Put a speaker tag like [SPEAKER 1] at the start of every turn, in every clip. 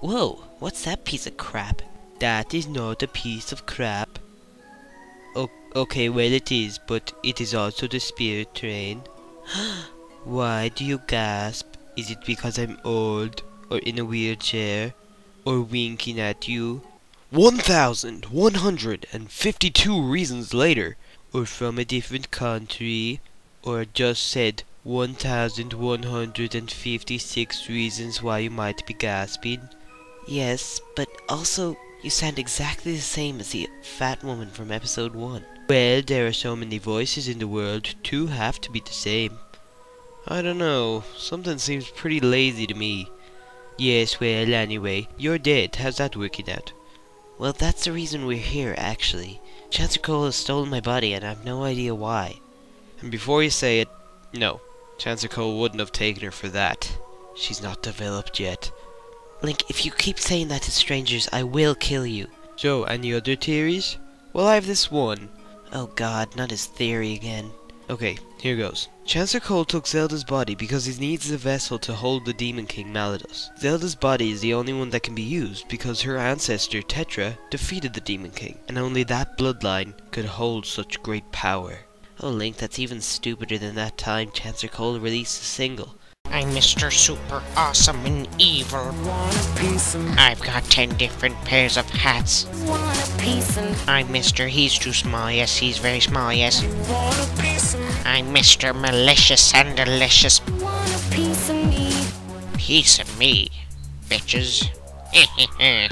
[SPEAKER 1] Whoa, what's that piece of crap? That is not a piece of crap. O okay, well it is, but it is also the spirit train. Why do you gasp? Is it because I'm old, or in a wheelchair, or winking at you? 1,152 reasons later, or from a different country, or just said 1,156 reasons why you might be gasping. Yes, but also you sound exactly the same as the fat woman from episode 1. Well, there are so many voices in the world, two have to be the same. I don't know, something seems pretty lazy to me. Yes, well, anyway, you're dead, how's that working out? Well, that's the reason we're here, actually. Chancellor Cole has stolen my body, and I have no idea why. And before you say it, no. Chancellor Cole wouldn't have taken her for that. She's not developed yet. Link, if you keep saying that to strangers, I will kill you. So, any other theories? Well, I have this one. Oh god, not his theory again. Okay, here goes. Chancellor Cole took Zelda's body because he needs a vessel to hold the Demon King Malladus. Zelda's body is the only one that can be used because her ancestor Tetra defeated the Demon King, and only that bloodline could hold such great power. Oh Link, that's even stupider than that time Chancellor Cole released a single.
[SPEAKER 2] I'm Mr. Super Awesome and Evil. I've got ten different pairs of hats. I'm Mr. He's too small, yes, he's very small, yes. I'm Mr. Malicious and Delicious. Piece of me, Piece of me, bitches.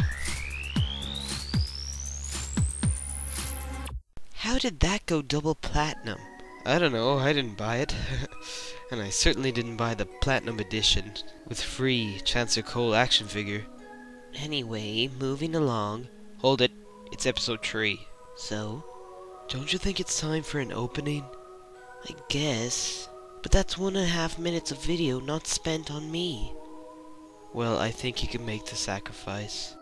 [SPEAKER 1] How did that go double platinum? I don't know, I didn't buy it. and I certainly didn't buy the platinum edition with free Chancellor Cole action figure. Anyway, moving along. Hold it, it's episode 3. So? Don't you think it's time for an opening? I guess. But that's one and a half minutes of video not spent on me. Well, I think you can make the sacrifice.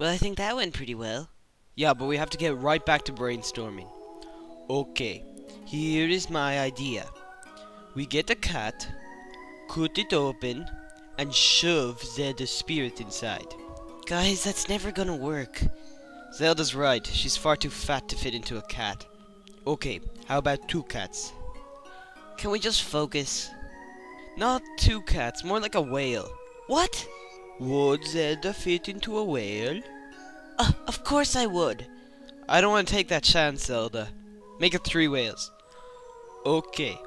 [SPEAKER 1] Well, I think that went pretty well. Yeah, but we have to get right back to brainstorming. Okay, here is my idea. We get a cat, cut it open, and shove Zelda's spirit inside. Guys, that's never gonna work. Zelda's right, she's far too fat to fit into a cat. Okay, how about two cats? Can we just focus? Not two cats, more like a whale. What? Would Zelda fit into a whale? Uh, of course I would. I don't want to take that chance, Zelda. Make it three whales. Okay,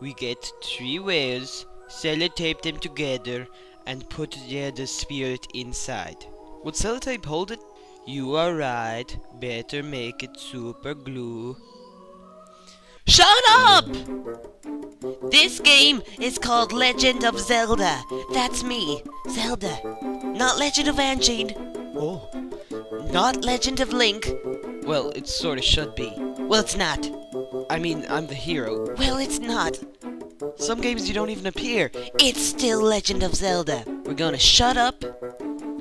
[SPEAKER 1] we get three whales, sellotape them together, and put Zelda's spirit inside. Would sellotape hold it? You are right. Better make it super glue. Shut up! This game is called Legend of Zelda. That's me, Zelda. Not Legend of Anjean. Oh. Not Legend of Link. Well, it sort of should be. Well, it's not. I mean, I'm the hero. Well, it's not. Some games you don't even appear. It's still Legend of Zelda. We're gonna shut up,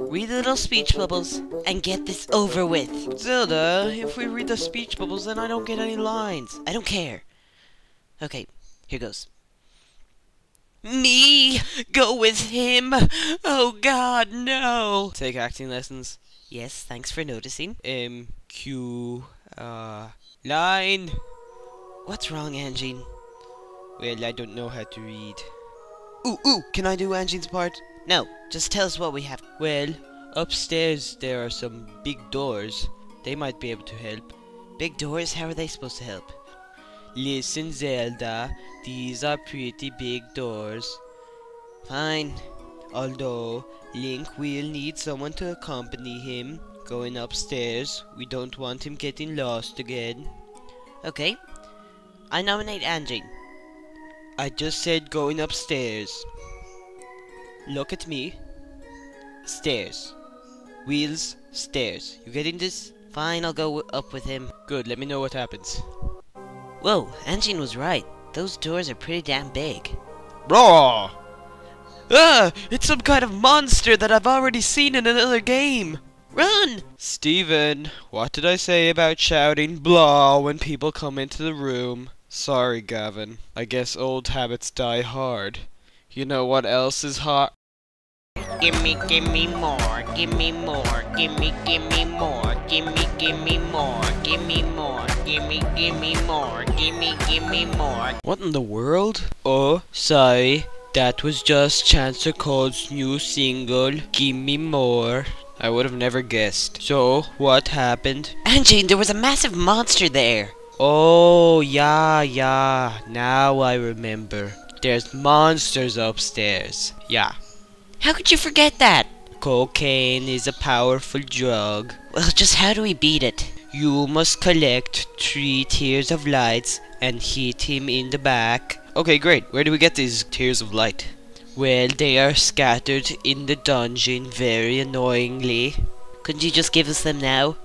[SPEAKER 1] read the little speech bubbles, and get this over with. Zelda, if we read the speech bubbles, then I don't get any lines. I don't care. Okay, here goes. Me? Go with him? Oh god, no! Take acting lessons. Yes, thanks for noticing. Um, Q, uh, line. What's wrong, Anjean? Well, I don't know how to read. Ooh, ooh, can I do Anjean's part? No, just tell us what we have. Well, upstairs there are some big doors. They might be able to help. Big doors? How are they supposed to help? Listen, Zelda, these are pretty big doors. Fine. Although, Link will need someone to accompany him going upstairs. We don't want him getting lost again. Okay. I nominate Angie. I just said going upstairs. Look at me. Stairs. Wheels, stairs. You getting this? Fine, I'll go up with him. Good, let me know what happens. Whoa, Anjean was right. Those doors are pretty damn big. Blah! Ah! It's some kind of monster that I've already seen in another game! Run! Steven, what did I say about shouting blah when people come into the room? Sorry, Gavin. I guess old habits die hard. You know what else is hot?
[SPEAKER 2] Gimme, gimme more, gimme more, gimme, gimme more, gimme, gimme more, gimme more, gimme, gimme more, gimme, gimme more.
[SPEAKER 1] What in the world? Oh, sorry. That was just Chancellor Cole's new single, Gimme More. I would have never guessed. So, what happened?
[SPEAKER 2] Angie, there was a massive monster there.
[SPEAKER 1] Oh, yeah, yeah. Now I remember. There's monsters upstairs. Yeah.
[SPEAKER 2] How could you forget that?
[SPEAKER 1] Cocaine is a powerful drug.
[SPEAKER 2] Well, just how do we beat it?
[SPEAKER 1] You must collect three tears of lights and hit him in the back. Okay, great. Where do we get these tears of light? Well, they are scattered in the dungeon very annoyingly.
[SPEAKER 2] Couldn't you just give us them now?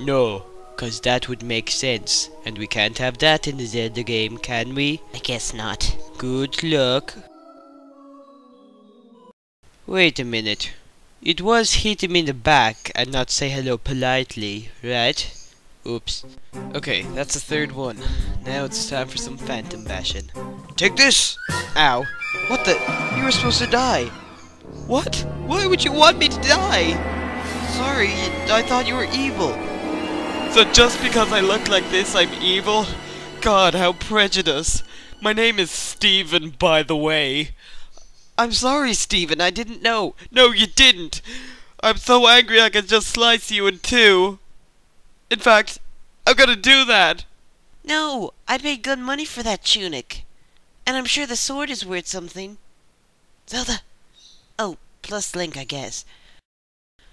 [SPEAKER 1] No, cause that would make sense. And we can't have that in the Zelda game, can we?
[SPEAKER 2] I guess not.
[SPEAKER 1] Good luck. Wait a minute. It was hit him in the back and not say hello politely, right? Oops. Okay, that's the third one. Now it's time for some phantom bashing. Take this! Ow. What the? You were supposed to die. What? Why would you want me to die? Sorry, I thought you were evil. So just because I look like this, I'm evil? God, how prejudiced. My name is Steven, by the way. I'm sorry, Steven, I didn't know. No, you didn't. I'm so angry I could just slice you in two. In fact, I'm gonna do that.
[SPEAKER 2] No, I paid good money for that tunic. And I'm sure the sword is worth something. Zelda. Oh, plus Link, I guess.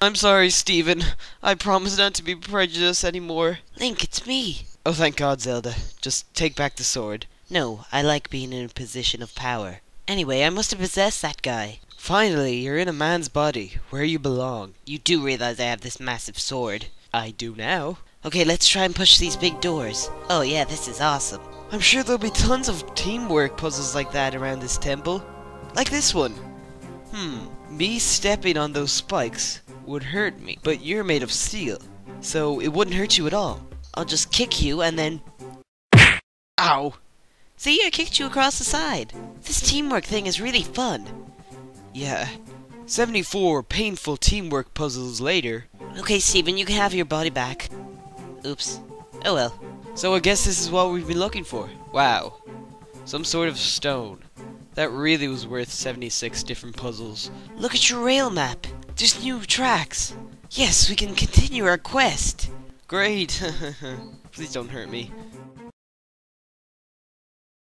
[SPEAKER 1] I'm sorry, Steven. I promise not to be prejudiced anymore.
[SPEAKER 2] Link, it's me.
[SPEAKER 1] Oh, thank God, Zelda. Just take back the sword.
[SPEAKER 2] No, I like being in a position of power. Anyway, I must have possessed that guy.
[SPEAKER 1] Finally, you're in a man's body, where you belong.
[SPEAKER 2] You do realize I have this massive sword.
[SPEAKER 1] I do now.
[SPEAKER 2] Okay, let's try and push these big doors. Oh yeah, this is awesome.
[SPEAKER 1] I'm sure there'll be tons of teamwork puzzles like that around this temple. Like this one. Hmm, me stepping on those spikes would hurt me, but you're made of steel, so it wouldn't hurt you at all.
[SPEAKER 2] I'll just kick you and then...
[SPEAKER 1] Ow!
[SPEAKER 2] See, I kicked you across the side. This teamwork thing is really fun.
[SPEAKER 1] Yeah. 74 painful teamwork puzzles later.
[SPEAKER 2] Okay, Steven, you can have your body back. Oops. Oh well.
[SPEAKER 1] So I guess this is what we've been looking for. Wow. Some sort of stone. That really was worth 76 different puzzles.
[SPEAKER 2] Look at your rail map. There's new tracks. Yes, we can continue our quest.
[SPEAKER 1] Great. Please don't hurt me.